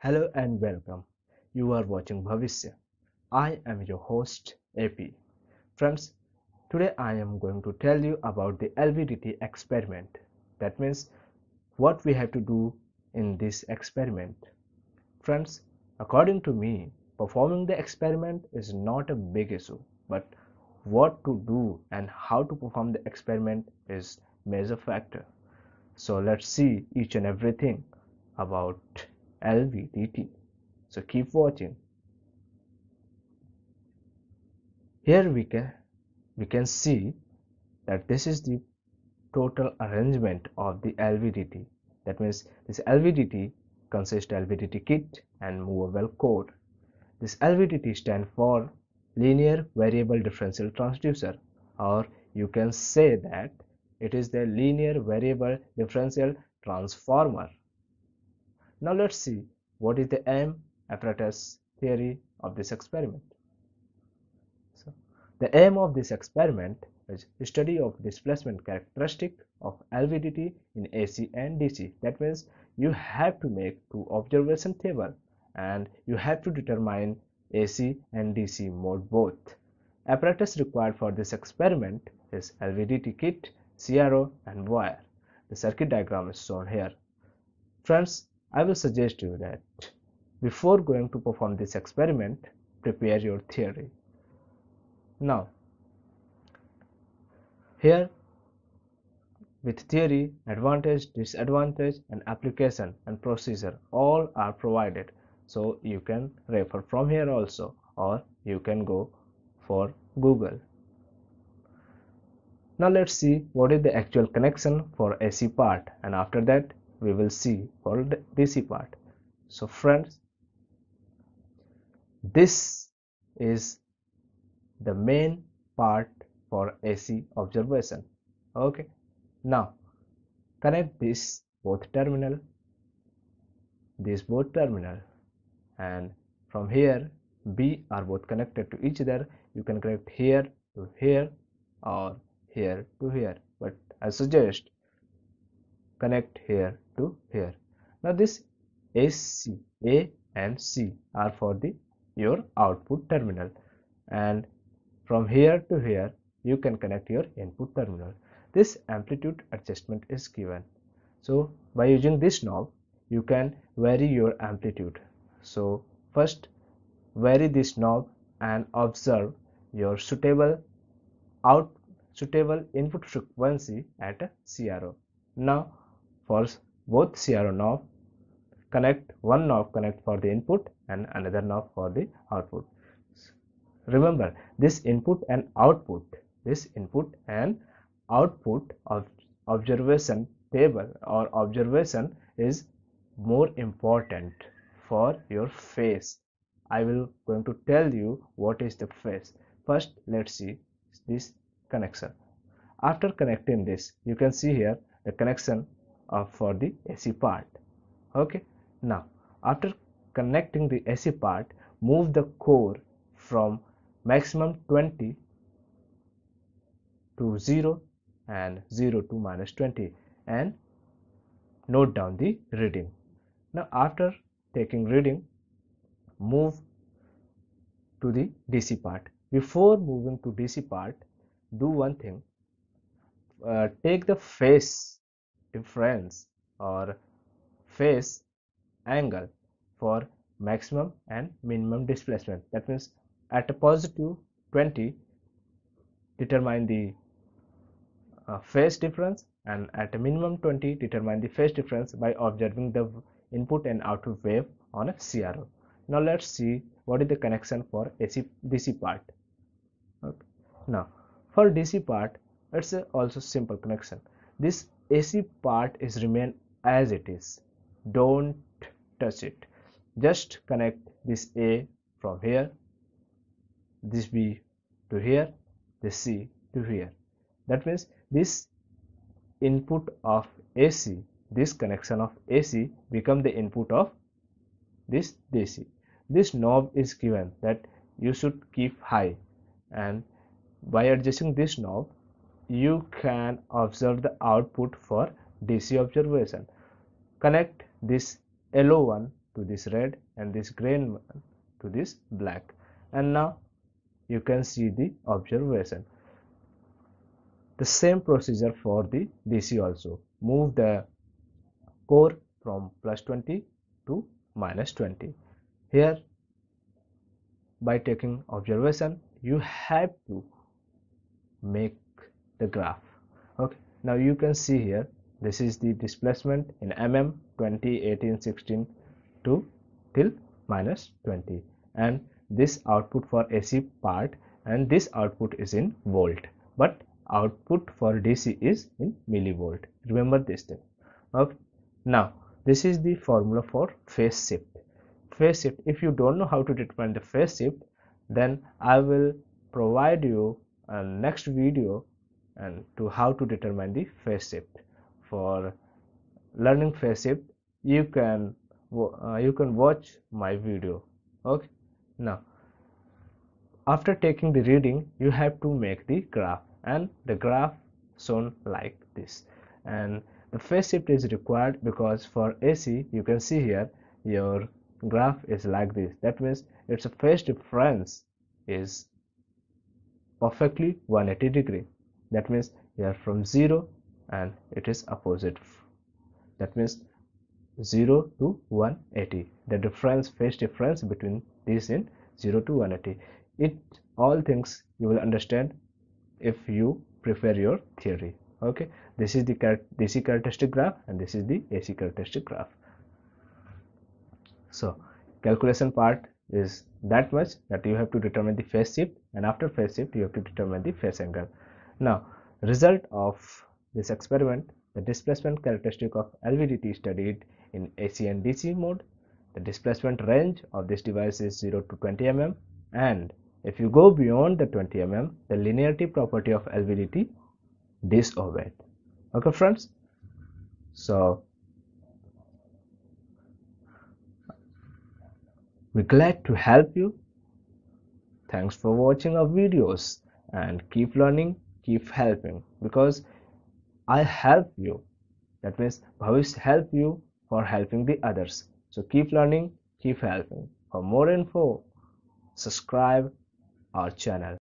Hello and welcome. You are watching Bhavishya. I am your host AP. Friends, today I am going to tell you about the LVDT experiment. That means what we have to do in this experiment. Friends, according to me, performing the experiment is not a big issue, but what to do and how to perform the experiment is major factor. So let's see each and everything about LVDT. So keep watching. Here we can we can see that this is the total arrangement of the LVDT. That means this LVDT consists LVDT kit and movable core. This LVDT stands for linear variable differential transducer or you can say that it is the linear variable differential transformer. Now let's see what is the aim apparatus theory of this experiment. So, the aim of this experiment is study of displacement characteristic of LVDT in AC and DC. That means you have to make two observation table and you have to determine AC and DC mode both. Apparatus required for this experiment is LVDT kit, CRO and wire. The circuit diagram is shown here. Friends, I will suggest you that before going to perform this experiment, prepare your theory. Now, here with theory, advantage, disadvantage and application and procedure all are provided. So you can refer from here also or you can go for Google. Now let's see what is the actual connection for AC part and after that we will see for the DC part. So friends, this is the main part for AC observation. Okay. Now connect this both terminal, this both terminal and from here B are both connected to each other. You can connect here to here or here to here but I suggest connect here to here. Now this AC A and C are for the your output terminal. And from here to here you can connect your input terminal. This amplitude adjustment is given. So by using this knob you can vary your amplitude. So first vary this knob and observe your suitable out suitable input frequency at a CRO now for both CRO knob connect one knob connect for the input and another knob for the output. Remember this input and output this input and output of observation table or observation is more important for your phase i will going to tell you what is the phase first let's see this connection. After connecting this you can see here the connection of for the AC part. Okay. Now after connecting the AC part move the core from maximum 20 to 0 and 0 to minus 20 and note down the reading. Now after taking reading move to the DC part. Before moving to DC part do one thing. Uh, take the phase difference or phase angle for maximum and minimum displacement that means at a positive 20 determine the uh, phase difference and at a minimum 20 determine the phase difference by observing the input and output wave on a CRO. Now let's see what is the connection for AC DC part. Okay. Now for DC part it's also simple connection. This AC part is remain as it is. Don't touch it. Just connect this A from here, this B to here, this C to here. That means this input of AC, this connection of AC become the input of this DC. This knob is given that you should keep high and by adjusting this knob you can observe the output for DC observation. Connect this yellow one to this red and this green one to this black. And now you can see the observation. The same procedure for the DC also. Move the core from plus 20 to minus 20 here by taking observation you have to make the graph. Okay. Now you can see here this is the displacement in mm 20 18 16 to till minus 20 and this output for AC part and this output is in volt. But output for DC is in millivolt. Remember this thing. Okay. Now this is the formula for phase shift. Phase shift if you don't know how to determine the phase shift then I will provide you a next video and to how to determine the phase shift. For learning phase shift you can uh, you can watch my video. Okay. Now after taking the reading you have to make the graph and the graph shown like this. And the phase shift is required because for AC you can see here your graph is like this. That means its phase difference is perfectly 180 degree that means you are from 0 and it is opposite. That means 0 to 180 the difference phase difference between these in 0 to 180 it all things you will understand if you prepare your theory. Okay? This is the DC characteristic graph and this is the AC characteristic graph. So calculation part is that much that you have to determine the phase shift and after phase shift you have to determine the phase angle now result of this experiment the displacement characteristic of LVDT studied in AC and DC mode. The displacement range of this device is 0 to 20 mm and if you go beyond the 20 mm the linearity property of LVDT disobeyed okay friends? So we're glad to help you. Thanks for watching our videos and keep learning keep helping. Because i help you. That means bhavish help you for helping the others. So keep learning keep helping. For more info subscribe our channel